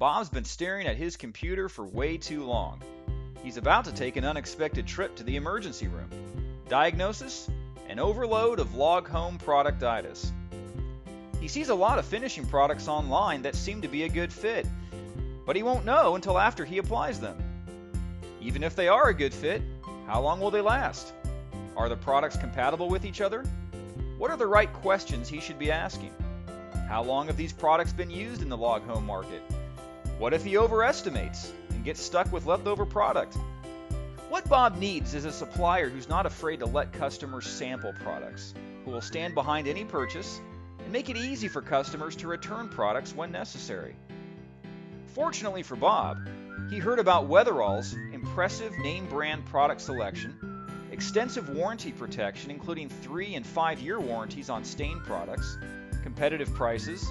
Bob's been staring at his computer for way too long. He's about to take an unexpected trip to the emergency room. Diagnosis? An overload of log home productitis. He sees a lot of finishing products online that seem to be a good fit, but he won't know until after he applies them. Even if they are a good fit, how long will they last? Are the products compatible with each other? What are the right questions he should be asking? How long have these products been used in the log home market? What if he overestimates and gets stuck with leftover product? What Bob needs is a supplier who's not afraid to let customers sample products, who will stand behind any purchase and make it easy for customers to return products when necessary. Fortunately for Bob, he heard about Weatherall's impressive name brand product selection, extensive warranty protection, including three and five year warranties on stain products, competitive prices,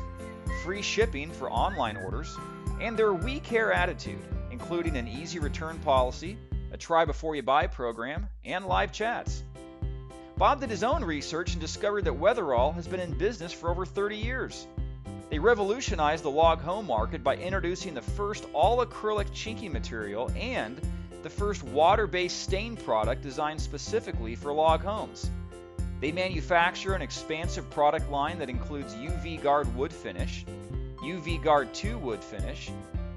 free shipping for online orders, and their We Care attitude, including an easy return policy, a try before you buy program, and live chats. Bob did his own research and discovered that Weatherall has been in business for over 30 years. They revolutionized the log home market by introducing the first all acrylic chinking material and the first water based stain product designed specifically for log homes. They manufacture an expansive product line that includes UV Guard wood finish, UV Guard 2 wood finish,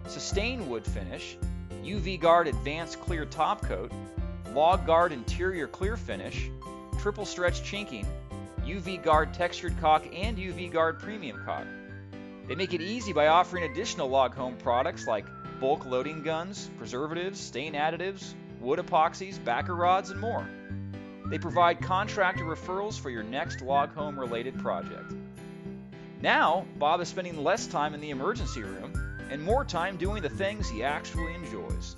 Sustain wood finish, UV Guard advanced clear top coat, Log Guard interior clear finish, triple stretch chinking, UV Guard textured caulk, and UV Guard premium caulk. They make it easy by offering additional log home products like bulk loading guns, preservatives, stain additives, wood epoxies, backer rods, and more. They provide contractor referrals for your next log home related project. Now, Bob is spending less time in the emergency room and more time doing the things he actually enjoys.